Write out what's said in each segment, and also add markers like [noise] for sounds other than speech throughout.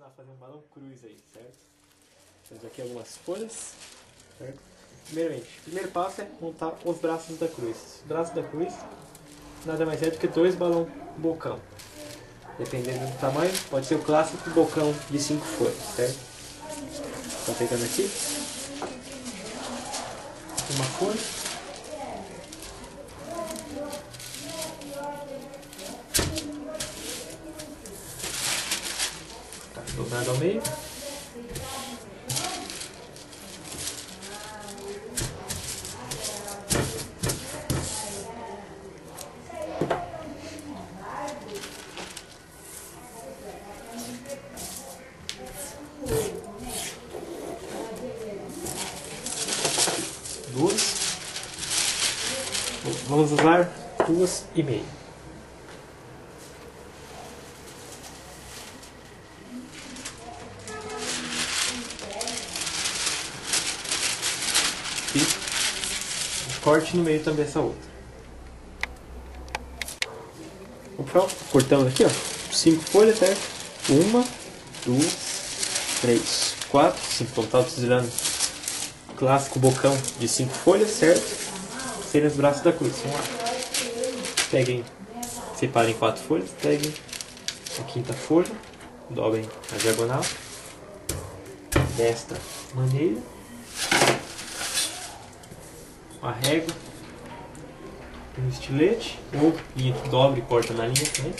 ensinar a fazer um balão cruz aí, certo? Temos aqui algumas folhas, certo? Primeiramente, o primeiro passo é montar os braços da cruz. Os braços da cruz nada mais é do que dois balão bocão. Dependendo do tamanho, pode ser o clássico bocão de cinco folhas, certo? Então pegando aqui uma folha. Tá dobrado ao meio. duas. Vamos usar duas e meia. E corte no meio também essa outra. Pronto, cortamos aqui, ó. Cinco folhas, certo? Uma, duas, três, quatro, cinco. Tá utilizando clássico bocão de cinco folhas, certo? Serem os braços da cruz. Vamos lá. Peguem, separem quatro folhas, peguem a quinta folha, dobrem a diagonal desta maneira. Uma régua, um estilete, ou linha que dobre e corta na linha também.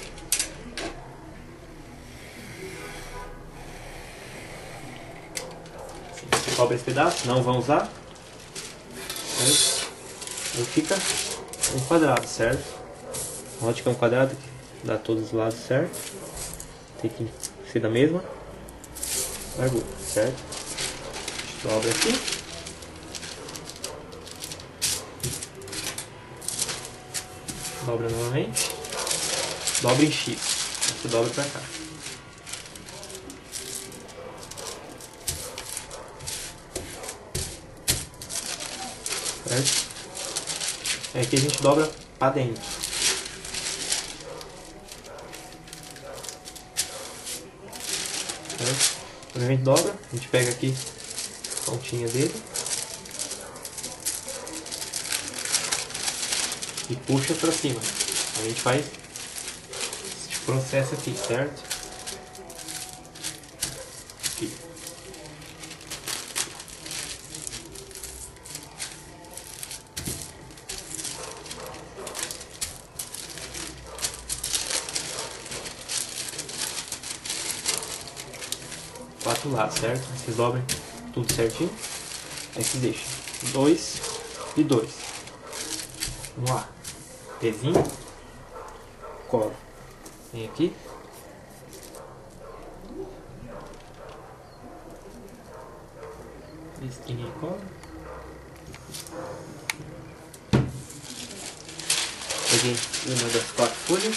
Você cobra esse pedaço, não vão usar. Certo? Fica um quadrado, certo? Note que é um quadrado que dá todos os lados certo. Tem que ser da mesma largura, certo? Dobra aqui. Dobra novamente. Dobra em X. Você dobra pra cá. certo? É aqui a gente dobra para dentro. Certo? Quando a gente dobra, a gente pega aqui a pontinha dele e puxa para cima. A gente faz esse processo aqui, certo? Aqui. Certo? Vocês dobrem tudo certinho. Aí vocês deixam dois e dois. Vamos lá. Pezinho. Cola. Vem aqui. Listinha e cola. Peguei uma das quatro folhas.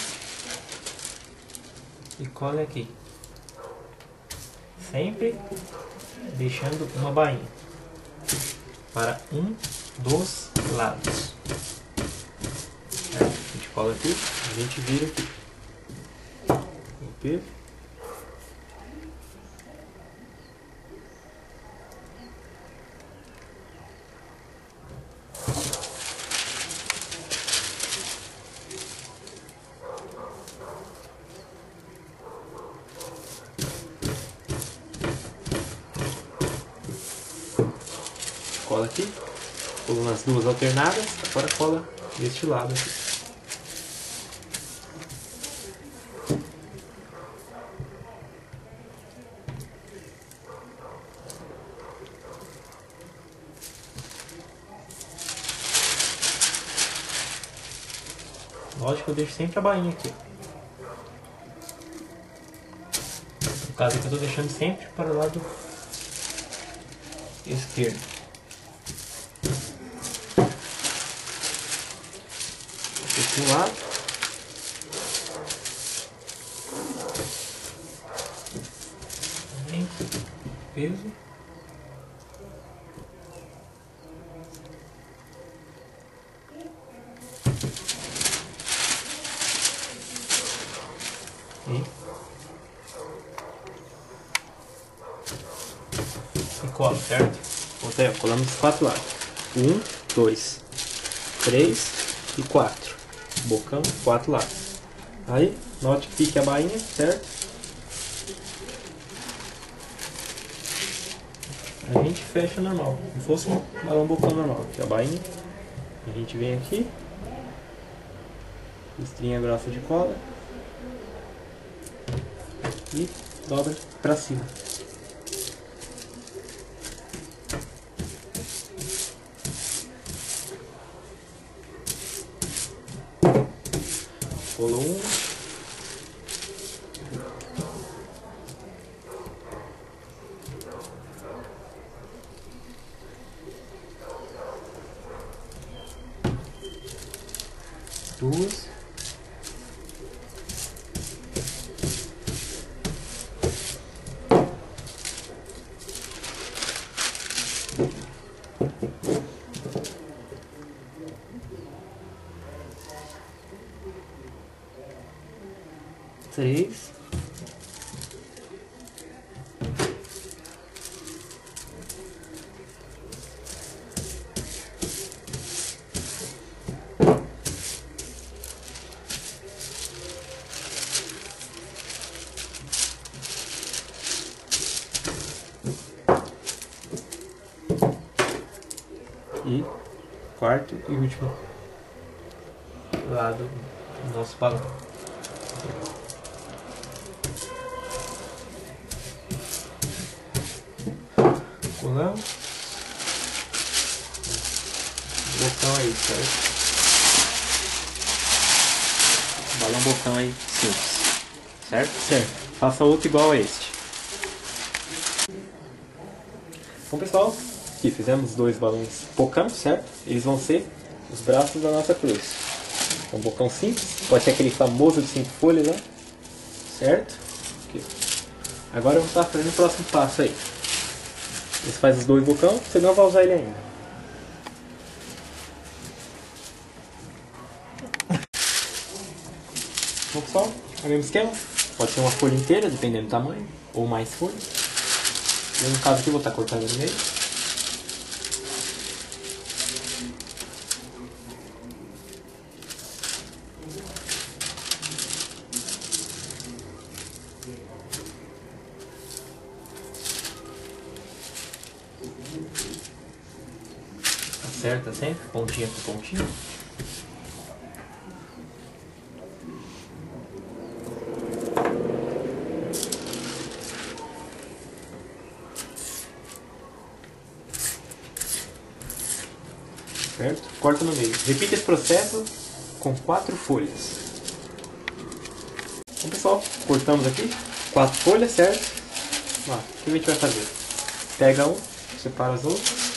E cola aqui sempre deixando uma bainha para um dos lados. A gente cola aqui, a gente vira aqui. O peso. cola aqui, colou nas duas alternadas, agora cola deste lado aqui. Lógico, eu deixo sempre a bainha aqui. No caso aqui eu estou deixando sempre para o lado esquerdo. Um lado. Peso. E cola, certo? Vamos ó, colamos os quatro lados. Um, dois, três e quatro. Bocão, quatro lados. Aí, note que fique a bainha, certo? A gente fecha normal, como se fosse um balão bocão normal. Aqui a bainha. A gente vem aqui. Listrinha grossa de cola. E dobra pra cima. Colou um. Duas. Três. E quarto e último lado do nosso balão. Colamos. Bocão aí, certo? Balão bocão aí, simples. Certo? Certo. Faça outro igual a este. Bom pessoal, aqui fizemos dois balões bocão, certo? Eles vão ser os braços da nossa cruz. Um bocão simples, pode ser aquele famoso de cinco folhas lá, certo? Aqui. Agora eu vou estar fazendo o próximo passo aí. Você faz os dois bocão, você não vai usar ele ainda. Pessoal, é o mesmo esquema. Pode ser uma folha inteira, dependendo do tamanho, ou mais folhas. Eu no caso aqui vou estar cortando no meio. Sempre, pontinha por pontinha. Certo? Corta no meio. Repita esse processo com quatro folhas. Então pessoal, cortamos aqui quatro folhas, certo? Ó, o que a gente vai fazer? Pega um, separa as outras.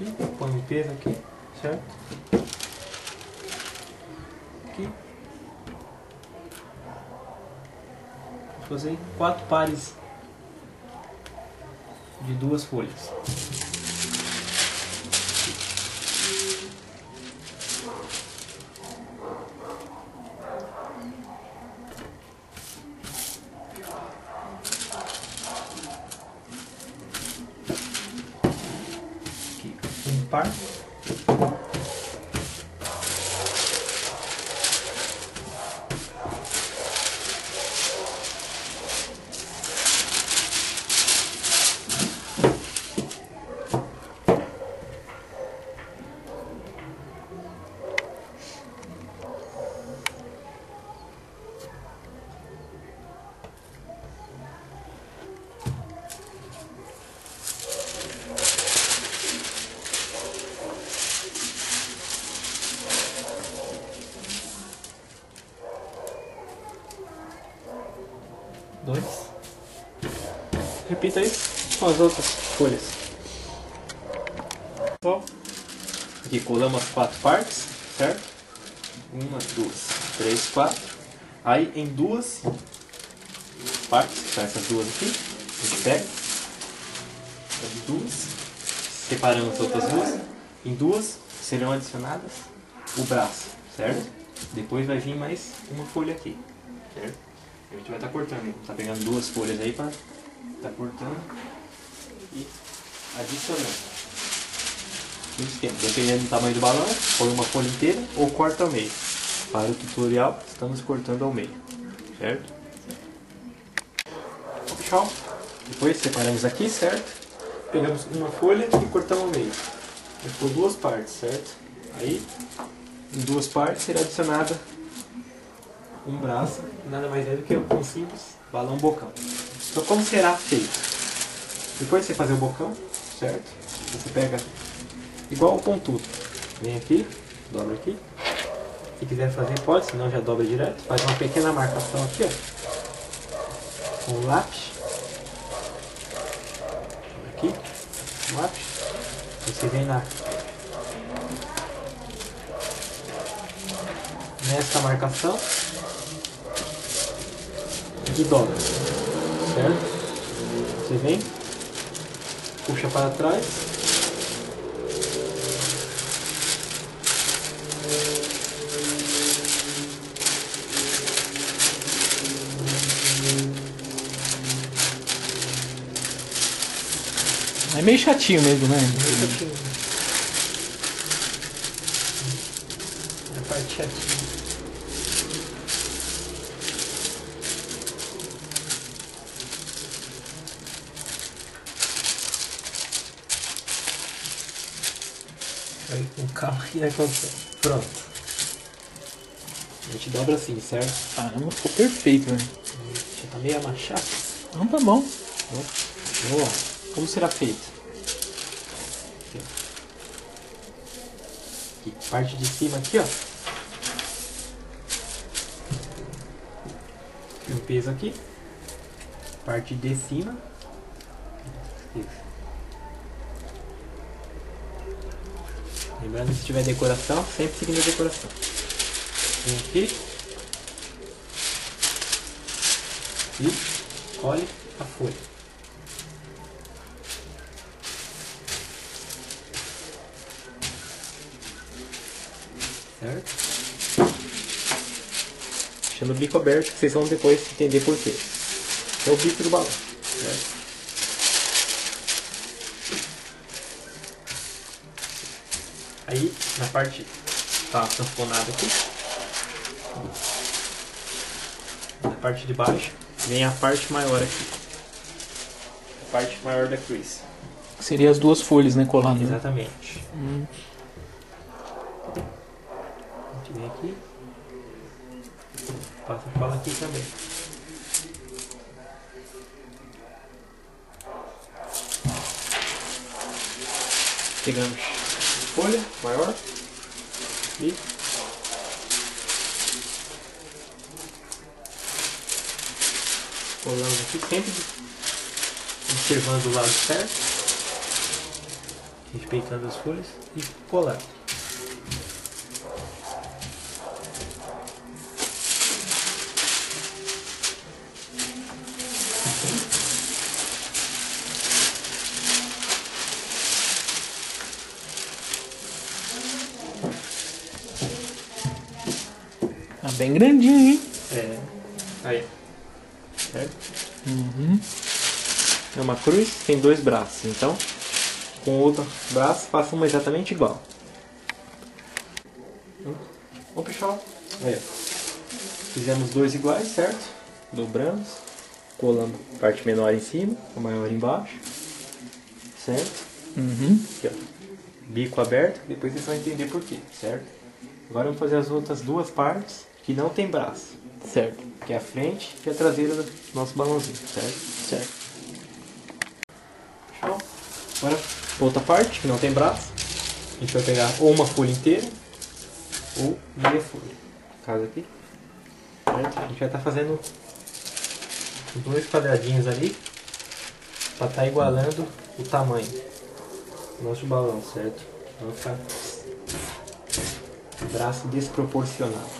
Aqui, põe um peso aqui, certo? Aqui. Vou fazer quatro pares de duas folhas. Aqui, um par. dois. Repita as outras folhas. Aqui colamos as quatro partes, certo? Uma, duas, três, quatro. Aí em duas partes, que são essas duas aqui, a gente pega as duas, separando as outras duas. Em duas serão adicionadas o braço, certo? Depois vai vir mais uma folha aqui, certo? A gente vai estar cortando, hein? tá pegando duas folhas aí para tá cortando e adicionando. Esquema, dependendo do tamanho do balão, põe uma folha inteira ou corta ao meio. Para o tutorial, estamos cortando ao meio, certo? Tchau. Depois separamos aqui, certo? Pegamos uma folha e cortamos ao meio. Ficou duas partes, certo? Aí, em duas partes será adicionada um braço, nada mais é do que um simples balão bocão. Então como será feito? Depois de você fazer o bocão, certo? Você pega igual o pontudo. Vem aqui, dobra aqui. Se quiser fazer pode, senão já dobra direto. Faz uma pequena marcação aqui, ó. Com o lápis. Aqui, o lápis. Você vem na nessa marcação e dobra, certo? Você vem, puxa para trás, É meio chatinho mesmo, né? É a parte chatinha. Aí com calma e aí consegue. Pronto. A gente dobra assim, certo? Caramba, ficou perfeito, né? Já tá meio amachado. Então tá bom. Lá. Como será feito? Aqui, parte de cima aqui, ó. Tem um peso aqui. Parte de cima. Isso. Lembrando que se tiver decoração, sempre seguindo a decoração. Vem aqui. E colhe a folha. Certo? Deixando o bico aberto, que vocês vão depois entender por quê. É o bico do balão. Certo? Parte tá tamponada aqui, na parte de baixo, vem a parte maior aqui. A parte maior da cruz. Seria as duas folhas, né, coladas. né? Exatamente. Hum. A gente vem aqui. Passa a cola aqui também. Pegamos folha maior e colamos aqui sempre observando o lado certo, respeitando as folhas e colar. Bem grandinho, hein? É. Aí. Certo? Uhum. É uma cruz, tem dois braços, então com o outro braço faça uma exatamente igual. Bom pessoal, aí, ó. fizemos dois iguais, certo? Dobramos, colamos a parte menor em cima, a maior embaixo, certo? Uhum. Aqui, ó. Bico aberto, depois vocês vão entender por quê, certo? Agora vamos fazer as outras duas partes que não tem braço, Certo. que é a frente e a traseira do nosso balãozinho, certo? Certo. Show. Agora, outra parte que não tem braço, a gente vai pegar ou uma folha inteira ou meia folha. No caso aqui, certo? A gente vai estar fazendo dois quadradinhos ali para estar igualando o tamanho do nosso balão, certo? Não ficar braço desproporcionado.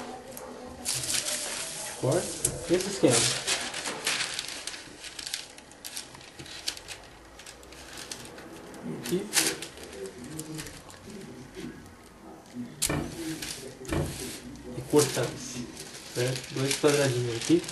Corta, esse esquema. aqui. E cortamos. Certo? Dois quadradinhos aqui.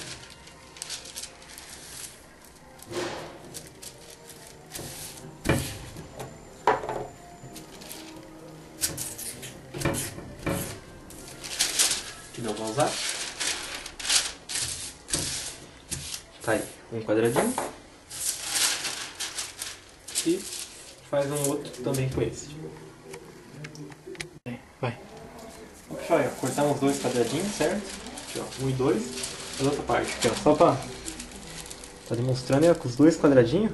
Tá aí, um quadradinho. E faz um outro também com esse. Vai. Vou puxar aí, ó, cortar uns dois quadradinhos, certo? E dois. A outra parte, aqui, ó, só pra... Tá demonstrando ó, com os dois quadradinhos.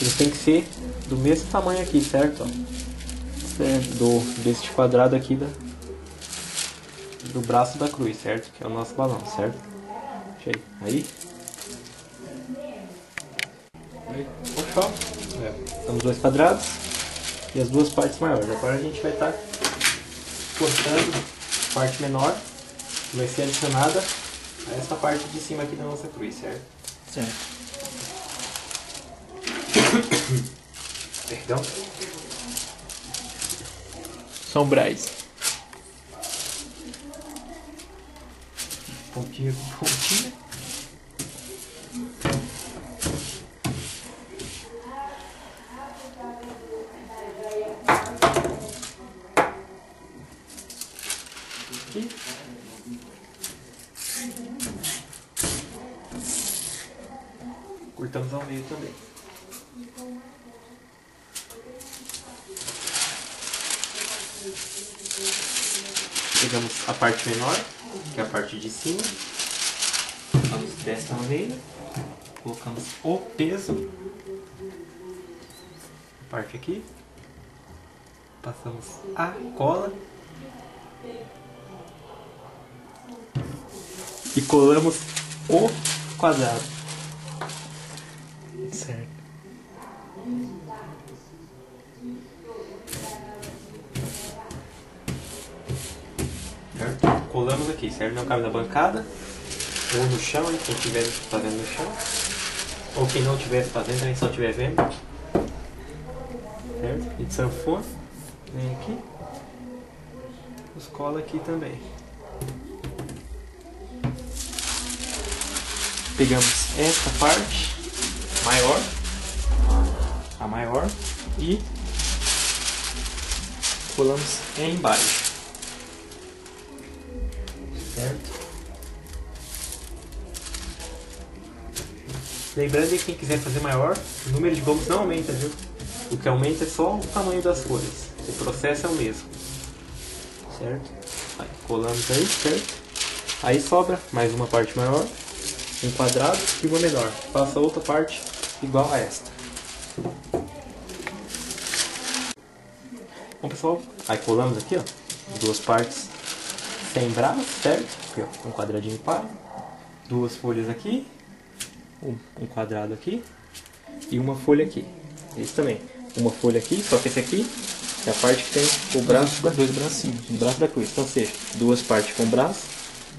Eles têm que ser do mesmo tamanho aqui, certo? Certo. Do, deste quadrado aqui da, do braço da cruz, certo? Que é o nosso balão, certo? Aí. Aí. Fechou. É. Temos dois quadrados e as duas partes maiores. Agora a gente vai estar cortando a parte menor vai ser adicionada a essa parte de cima aqui da nossa cruz, certo? Certo. [coughs] Perdão. Sombrais. Pontinha com pontinha. Aqui. Cortamos ao meio também. Pegamos a parte menor, que é a parte de cima. Vamos desta maneira. Colocamos o peso. Parte aqui. Passamos a cola. E colamos o quadrado. Certo. Certo? Colamos aqui, certo? Não cabe na bancada. Ou no chão, hein? quem estiver fazendo no chão. Ou quem não estiver fazendo, também só estiver vendo. Certo? E de sanfona. Vem aqui. Os cola aqui também. Pegamos esta parte maior, a maior, e colamos embaixo. Lembrando que quem quiser fazer maior, o número de gomos não aumenta, viu? O que aumenta é só o tamanho das folhas. O processo é o mesmo. Certo? Aí, colamos aí, certo? Aí sobra mais uma parte maior, um quadrado e uma menor. Faça outra parte igual a esta. Bom pessoal, aí colamos aqui ó, duas partes sem braço, certo? Aqui ó, um quadradinho para, duas folhas aqui, um, um quadrado aqui e uma folha aqui. Isso também, uma folha aqui, só que esse aqui é a parte que tem o braço, Os dois bracinhos. o braço da cruz. Então seja, duas partes com braço,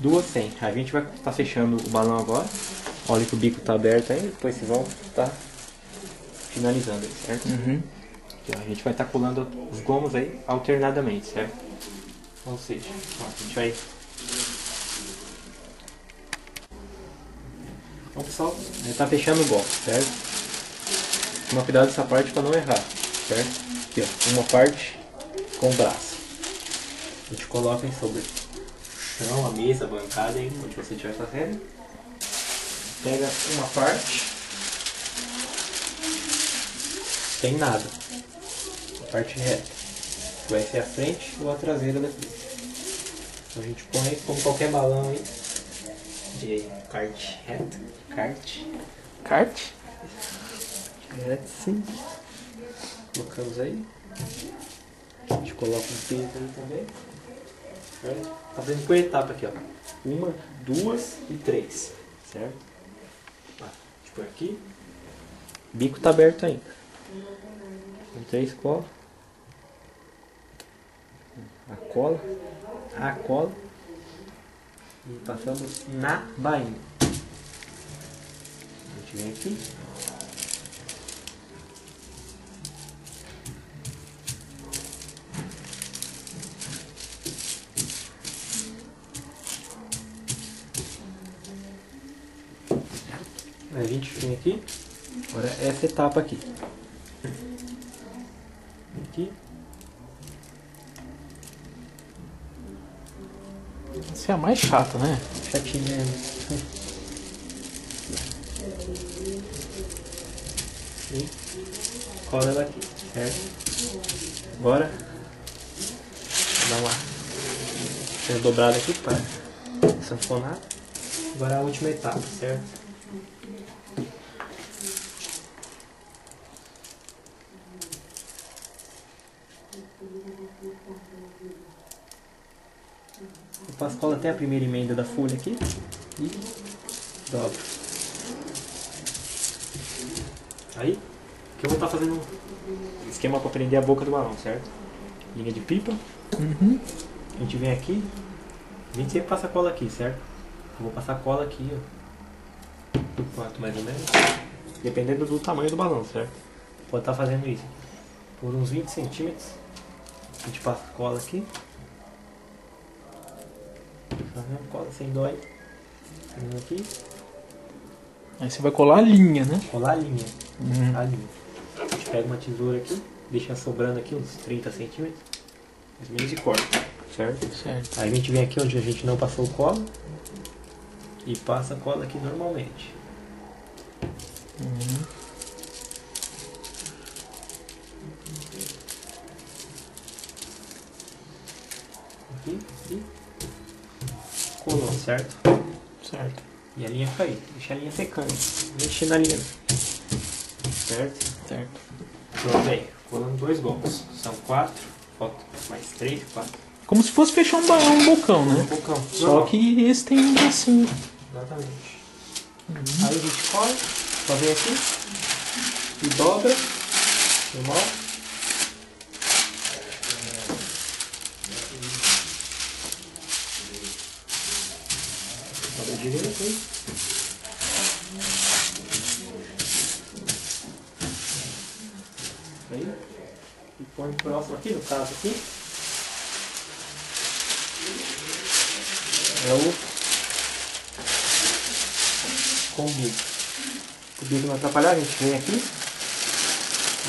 duas sem. A gente vai estar fechando o balão agora. Olha que o bico está aberto aí, depois vocês vão estar finalizando aí, certo? Uhum. Ó, a gente vai estar colando os gomos aí alternadamente, certo? Ou seja, ó, a gente vai. Bom pessoal, a gente tá fechando o gomo, certo? Toma cuidado essa parte para não errar, certo? Aqui ó, uma parte com o braço. A gente coloca em sobre o chão, a mesa, a bancada, aí, onde você estiver fazendo. Pega uma parte. Sem nada parte reta. Vai ser a frente ou a traseira da cruz. Então a gente põe como qualquer balão aí. De kart reto. Kart. Kart. Reto sim. Colocamos aí. A gente coloca um peso aí também. Certo? Tá fazendo por etapa aqui, ó. Uma, duas e três. Certo? Ó, Tipo aqui. Bico tá aberto ainda. Com três colas. A cola. A cola. E passamos na bainha. Vem aqui. A gente vem aqui. Agora essa etapa aqui. Aqui. Essa é a mais chata, né? Chatinha. [laughs] E cola ela aqui, certo? Vou dar uma dobrada aqui para sanfonar. Agora a última etapa, certo? Eu passo cola até a primeira emenda da folha aqui e dobro. Aí, que eu vou estar fazendo um esquema para prender a boca do balão, certo? Linha de pipa. Uhum. A gente vem aqui, a gente sempre passa cola aqui, certo? Eu vou passar cola aqui, ó. Quanto mais ou menos? Dependendo do tamanho do balão, certo? Pode estar fazendo isso. Por uns 20 centímetros. A gente passa cola aqui. Fazendo cola sem dói. Fazendo aqui. Aí você vai colar a linha, né? Colar a linha. Uhum. A linha. Pega uma tesoura aqui, deixa sobrando aqui uns 30 centímetros. Mais ou menos e corta, certo? Certo. Aí a gente vem aqui onde a gente não passou cola e passa a cola aqui normalmente. Uhum. Aqui e colou, certo? Certo. E a linha aí. Deixa a linha secando. Mexer na linha. Certo? Certo. Aí. Colando dois golpes. São quatro. Falta mais três, quatro. Como se fosse fechar um, ba- um bocão, Um né? bocão. Só Normal. que esse tem um bracinho. Exatamente. Aí a gente cola, só vem aqui e dobra, normal. Dobra direito aí. Aí. E põe próximo aqui, no caso aqui. É o com o bico. Não atrapalhar, a gente vem aqui,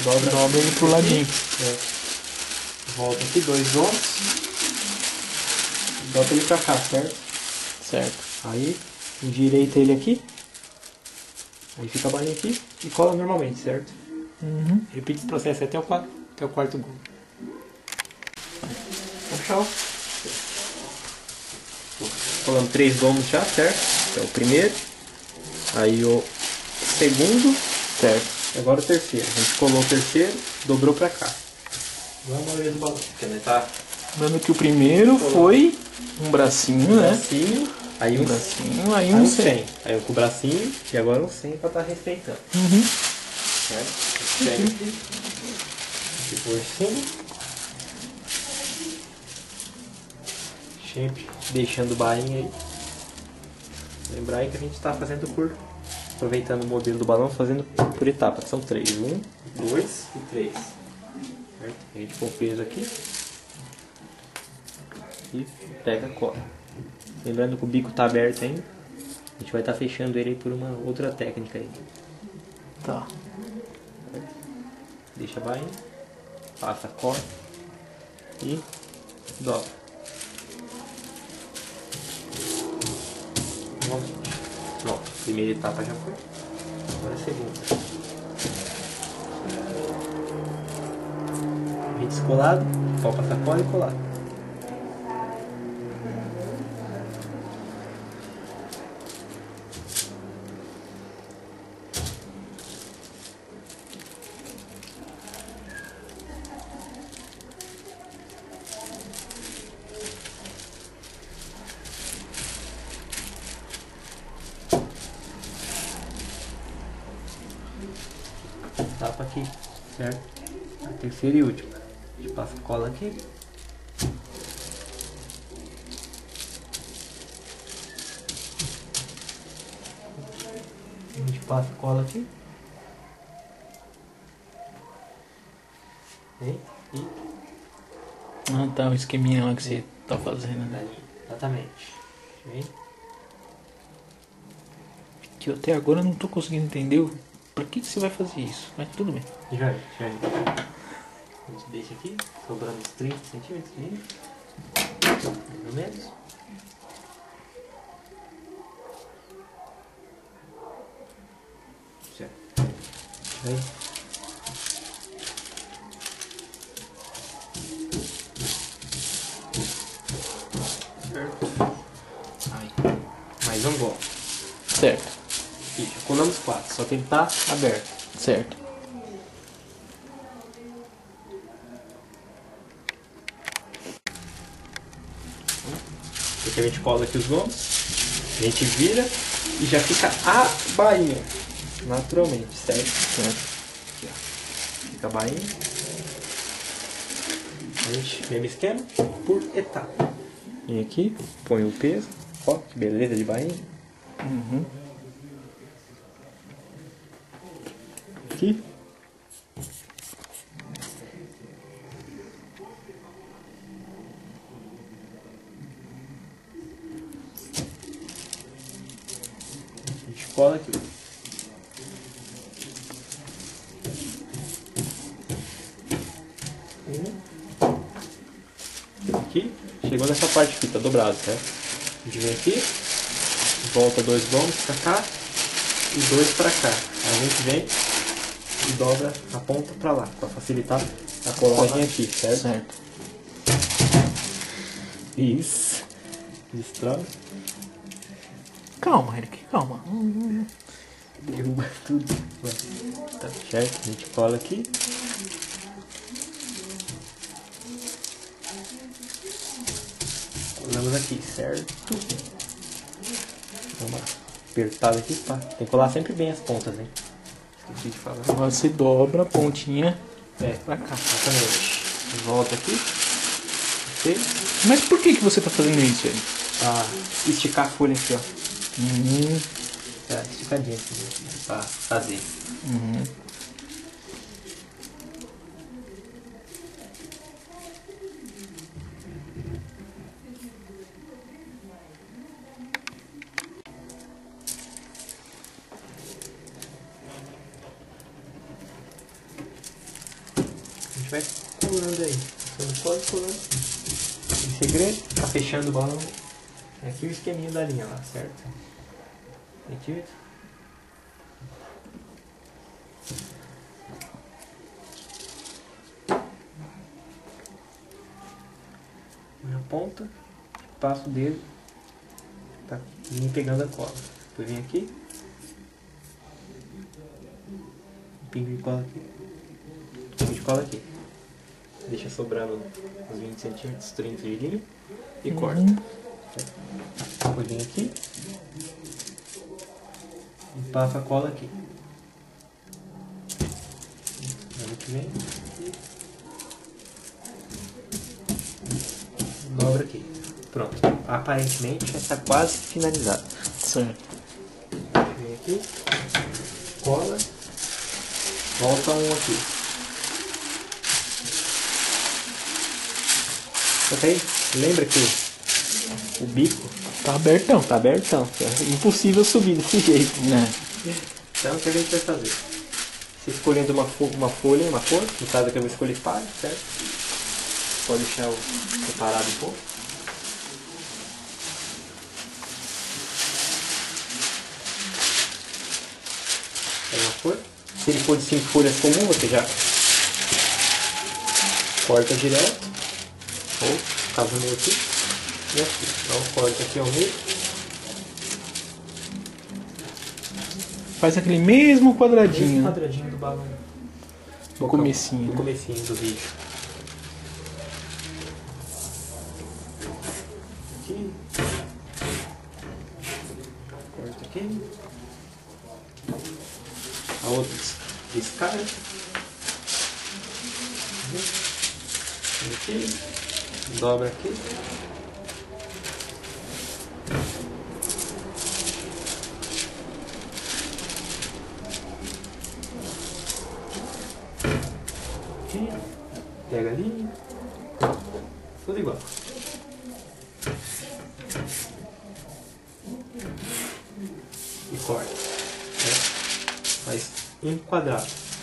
dobra, Dobra ele pro ladinho. é, volta aqui, dois ombros, bota ele pra cá, certo? Certo. Aí, endireita ele aqui, aí fica a balinha aqui e cola normalmente, certo? Uhum. Repite esse processo até o até o quarto gol. Fechou. Colando três gomos já, certo? É o primeiro. Aí o segundo. Certo. E agora o terceiro. A gente colou o terceiro, dobrou pra cá. A maioria do balão. Tá Lembrando que o primeiro foi um bracinho, um né? bracinho, aí Um um, bracinho, aí aí um um 100. 100. Aí eu com o bracinho e agora um 100 pra estar respeitando. Uhum. Certo? Pega aqui. Por cima. Sempre deixando o bainha aí. Lembrar aí que a gente está fazendo por. Aproveitando o modelo do balão, fazendo por etapas. São três. Um, dois e três. Certo? A gente põe o peso aqui. E pega a cola. Lembrando que o bico está aberto ainda. A gente vai estar fechando ele por uma outra técnica aí. Tá. Deixa a bainha, passa a cola e dobra. Pronto, primeira etapa já foi. Agora a segunda. Vem descolado, passar cola e colar. Etapa aqui, certo? A terceira e última. A gente passa cola aqui. A gente passa cola aqui. E Ah, tá. O esqueminha lá que você tá fazendo, né? Exatamente. Vem. Que eu até agora não tô conseguindo entender o- pra que, que você vai fazer isso. Mas tudo bem. Já, já. A gente deixa aqui, sobrando uns 30 centímetros milho. Mais ou menos. Certo. Aí. Mais um gol. Certo. E colamos quatro, só que ele tá aberto. Certo. Porque a gente cola aqui os gomos, a gente vira e já fica a bainha. Naturalmente, certo? Certo. Aqui, ó. Fica a bainha. A gente, mesmo esquema, por etapa. Vem aqui, põe o peso. Ó, que beleza de bainha. Uhum. Aqui. A gente cola aqui. Aqui. Chegou nessa parte aqui, tá dobrado, certo? A gente vem aqui, volta dois gomos pra cá e dois pra cá. Aí a gente vem e dobra a ponta pra lá, pra facilitar a colagem aqui, certo? Certo. Isso. Destrói. Calma, Eric, calma. Derruba tudo. Tá certo? A gente cola aqui. Colamos aqui, certo? Dá uma apertada aqui, pá. Tem que colar sempre bem as pontas, hein? Esqueci de falar. Agora você dobra a pontinha É, pra cá. exatamente. Volta aqui. Mas por que, que você tá fazendo isso, Eric? Pra esticar a folha aqui, ó. Uhum. Tá esticadinha aqui, né? Pra fazer. Uhum. A gente vai colando aí. Quando pode, colando. O segredo, tá fechando o balão. É aqui o esqueminha da linha lá, certo? Centímetro. Põe a ponta, passo o dedo, tá vem pegando a cola. Depois vem aqui. Pingo de cola aqui. Pingo de cola aqui. Deixa sobrando uns 20 centímetros, 30 de linha e corta. Depois vem aqui e passa a cola aqui. Aí que vem dobra aqui. Pronto. Aparentemente já está quase finalizado. Certo. Vem aqui, cola, volta um aqui. Aí, lembra que o bico Tá abertão. tá abertão, é impossível subir desse [laughs] jeito. Né? Então o que a gente vai fazer? Você escolhendo uma, fo- uma folha, uma cor, no caso aqui eu vou escolher palha, certo? Pode deixar o separado um pouco. Pega uma folha. Se ele for de cinco folhas comum, você já corta direto. Ou, caso meu aqui, e aqui. Então corta aqui ao meio. Faz aquele mesmo quadradinho. quadradinho do balão. No comecinho, No comecinho do vídeo. Aqui. Corta aqui. A outra des- descarga. Aqui. Dobra. Aqui,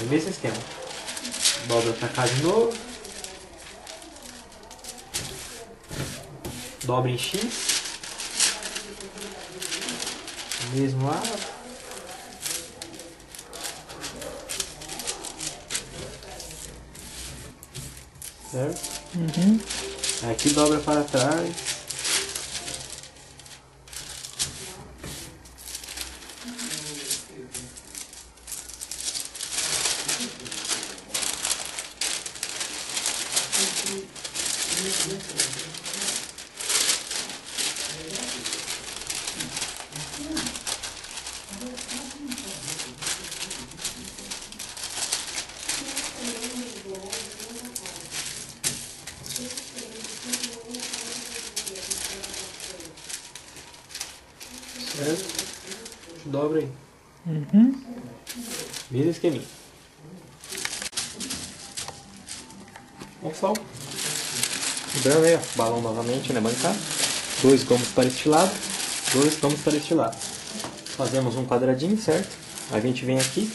mesmo esquema. Dobra atacar de novo. Dobra em X. Mesmo lá. Certo? Uhum. Aqui dobra para trás. Dois gomos para este lado, dois gomos para este lado. Fazemos um quadradinho, certo? A gente vem aqui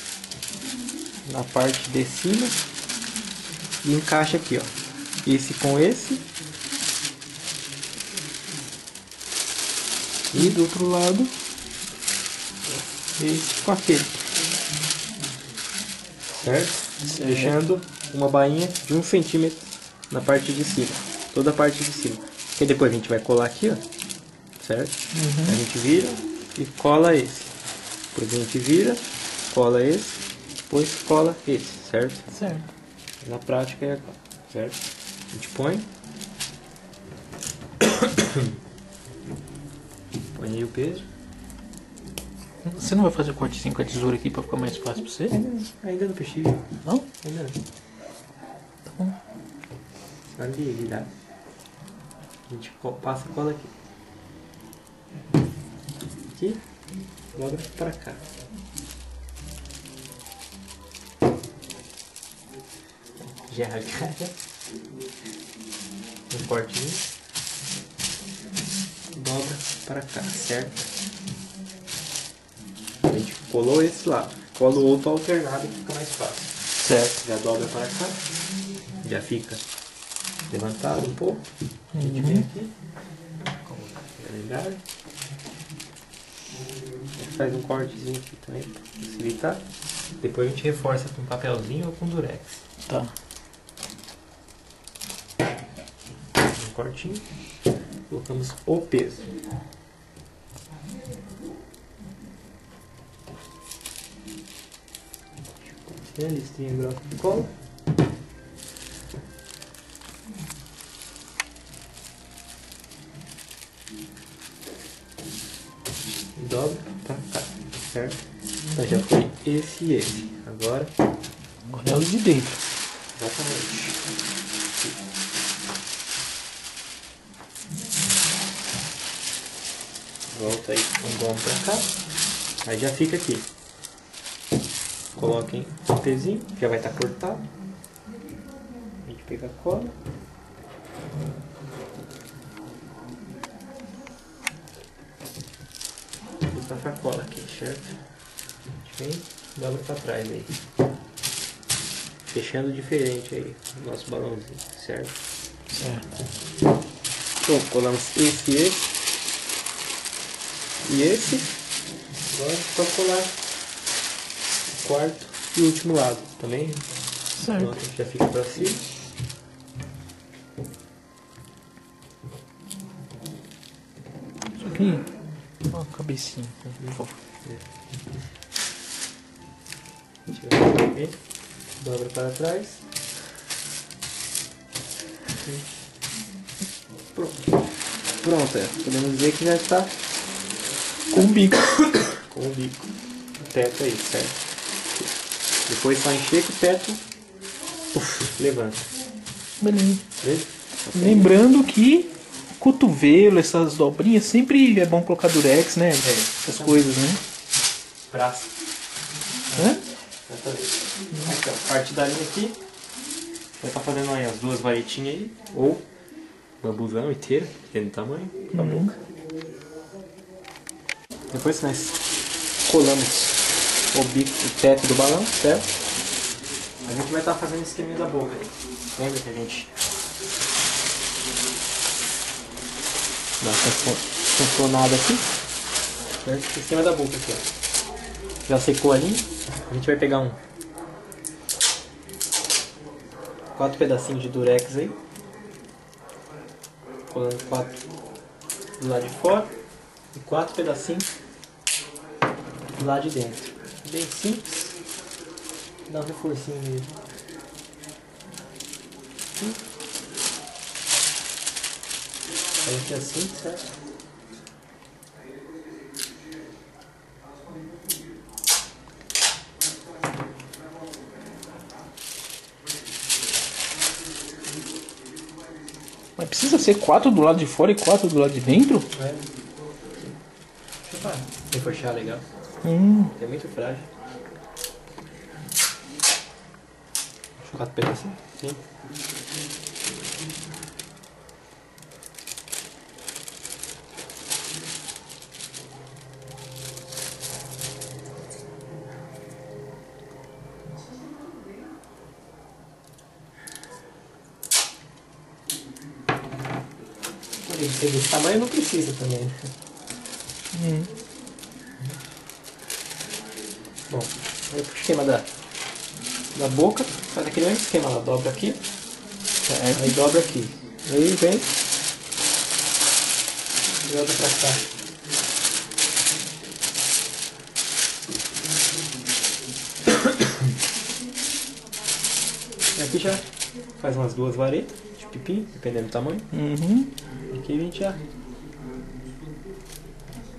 na parte de cima e encaixa aqui, ó. Esse com esse e do outro lado esse com aquele. Certo? Deixando uma bainha de um centímetro na parte de cima. Toda a parte de cima. Que depois a gente vai colar aqui, ó. Certo? A gente vira e cola esse. Depois a gente vira, cola esse, depois cola esse, certo? Certo. Na prática é agora, certo? A gente põe. [coughs] põe aí o peso. Você não vai fazer o cortezinho com a tesoura aqui pra ficar mais fácil pra você? Ainda não precisa. Não? Ainda não. Tá bom. Ele dá. A gente passa a cola aqui. Aqui. Dobra pra cá. Já cara. Um cortinho. Dobra pra cá, certo? A gente colou esse lado. Cola o outro alternado que fica mais fácil. Certo. Já dobra para cá. Já fica levantado um pouco. A gente vem aqui. Como calendário. Faz um cortezinho aqui também para facilitar. Depois a gente reforça com papelzinho ou com durex. Tá. Um cortinho. Colocamos o peso. Tem a listinha grossa de cola. Esse e esse. Agora, Agora é o de dentro. exatamente. Volta aí um gomo pra cá. Aí já fica aqui. Coloquem o pezinho, já vai estar cortado. A gente pega a cola. Vou passar a cola aqui, certo? A gente vem, dobra pra trás aí. Fechando diferente aí o nosso balãozinho, certo? Certo. Então, colamos esse e esse. E esse. Agora é só colar o quarto e o último lado também. Certo. Pronto, já fica pra cima. Só que. Ó, a cabecinha, por favor. Tira aqui, dobra para trás. Pronto. Pronto, é. Podemos dizer que já está Com o bico. [coughs] com o bico. O teto aí, certo? Depois só encher que o teto uf, levanta. Beleza. Beleza? Lembrando que cotovelo, essas dobrinhas, sempre é bom colocar durex, né? Essas coisas, né? Braço. Hã? Exatamente. Aqui, ó, parte da linha aqui. Vai estar fazendo aí as duas varetinhas aí. Ou bambuzão inteiro, do tamanho, com a boca. Depois que nós colamos o bico, o teto do balão, certo? A gente vai estar fazendo o esqueminha da boca aí. Lembra que a gente dá uma funcionada aqui? O esquema da boca aqui, ó. Já secou a linha. A gente vai pegar um quatro pedacinhos de durex aí. Colando quatro do lado de fora e quatro pedacinhos do lado de dentro. Bem simples. Dá um reforcinho. Aqui. Aí aqui assim, certo? Precisa ser quatro do lado de fora e quatro do lado de dentro? É. Deixa eu reforçar legal. Hum. É muito frágil. Quatro pedacinhos? Sim. Tamanho não precisa também. Hum. Bom, aí pro esquema da, da boca, faz aquele mesmo esquema, ela dobra aqui, Certo. aí dobra aqui. Aí vem, dobra pra cá. [coughs] E aqui já faz umas duas varetas de dependendo do tamanho. Uhum. Aqui a gente já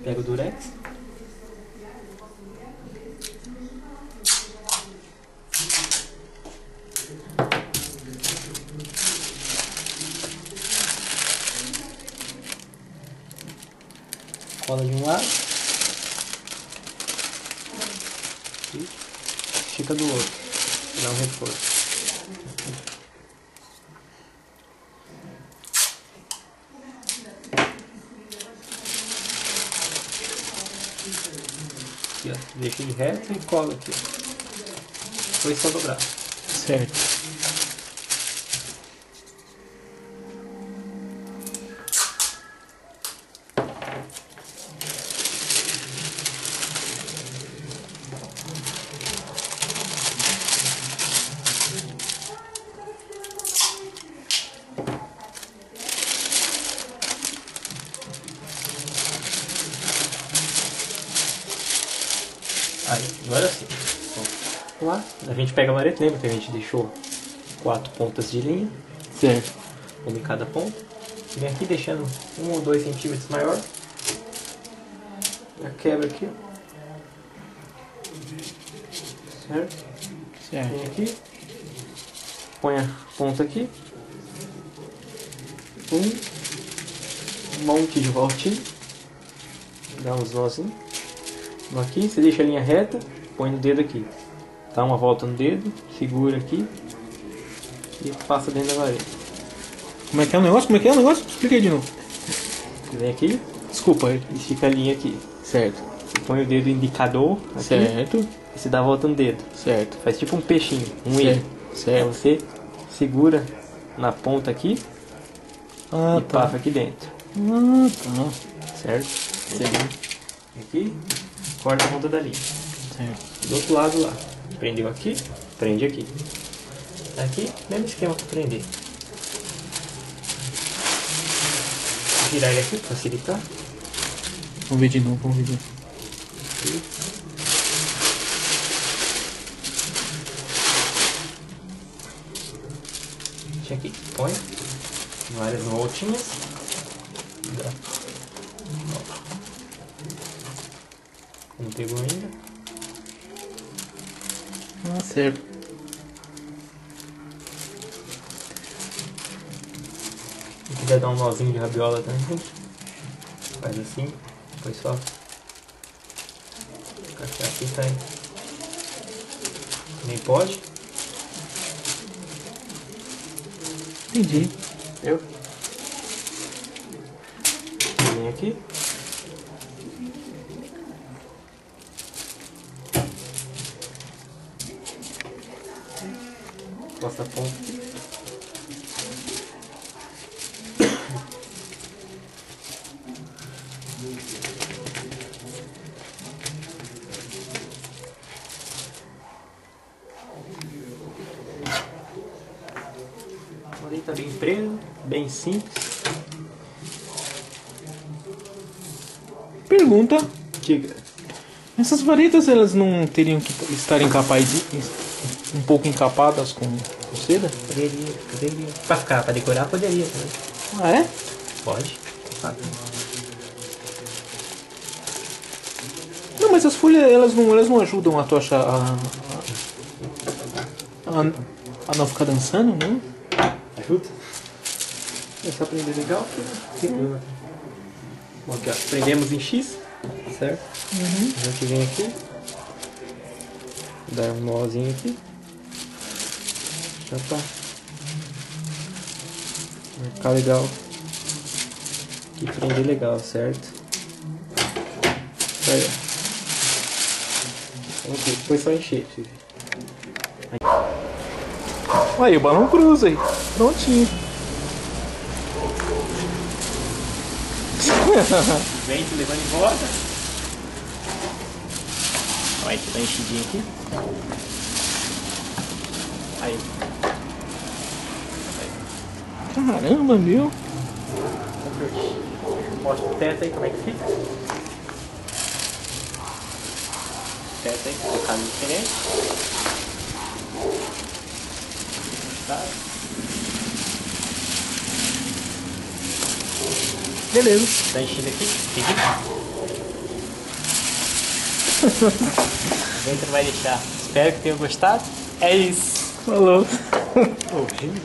pega o durex. Cola de um lado. E estica do outro. Dá um reforço. Aqui, ó. Deixa ele reto e cola aqui. Depois só dobrar. Certo. Gente pega a vareta, lembra que a gente deixou quatro pontas de linha, Certo. uma em cada ponta. Vem aqui deixando um ou dois centímetros maior. Já quebra aqui. Certo? Certo. Vem aqui. Põe a ponta aqui. Um monte de voltinha. Dá uns nozinhos. Aqui, você deixa a linha reta, põe no dedo aqui. Dá uma volta no dedo, segura aqui e passa dentro da vareta. Como é que é o negócio? Como é que é o negócio? Explica aí de novo. Vem aqui Desculpa. estica a linha aqui. Certo. Você põe o dedo indicador aqui Certo. e você dá a volta no dedo. Certo. Faz tipo um peixinho, um Certo. E. Aí Certo. você segura na ponta aqui Ah, e tá. passa aqui dentro. Ah, tá. Certo? Certo. Aqui, corta a ponta da linha. Certo. Do outro lado lá. Prendeu aqui, prende aqui. Aqui, mesmo esquema para prender. Virar ele aqui para facilitar. Vamos ver de novo, vamos ver de novo. Aqui. Deixa aqui, põe. Várias voltinhas. Não pegou ainda. Certo. Se quiser dar um nozinho de rabiola também, faz assim, depois só encaixar aqui sai. Nem pode. Entendi. Eu. Vem aqui. Passa a ponta. tá bem preso, bem simples. Pergunta: Diga. Varetas elas não teriam que estar incapazes, um pouco encapadas com, com seda? Poderia, poderia. Pra ficar, pra decorar, poderia também. Ah, é? Pode. Não, mas as folhas elas não, elas não ajudam a tocha a, a, a não ficar dançando, não? Ajuda? É só prender legal que Bom, aqui, ó. Prendemos em X, certo? A gente vem aqui, dá um nozinho aqui. Já tá. Marcar legal. Aqui prender legal, certo? Aí, ó. Ok, depois só encher, filho. Aí, o balão cruza aí. Prontinho. [laughs] Vento levando em volta. Vai, tá enchidinho aqui. Aí. Caramba, meu. Mostra o teto aí, como é que fica. Teto aí, colocado diferente. Tá. Beleza. Tá enchendo aqui. Entendi. o vento não vai deixar. Espero que tenham gostado. É isso. Falou. Horrível.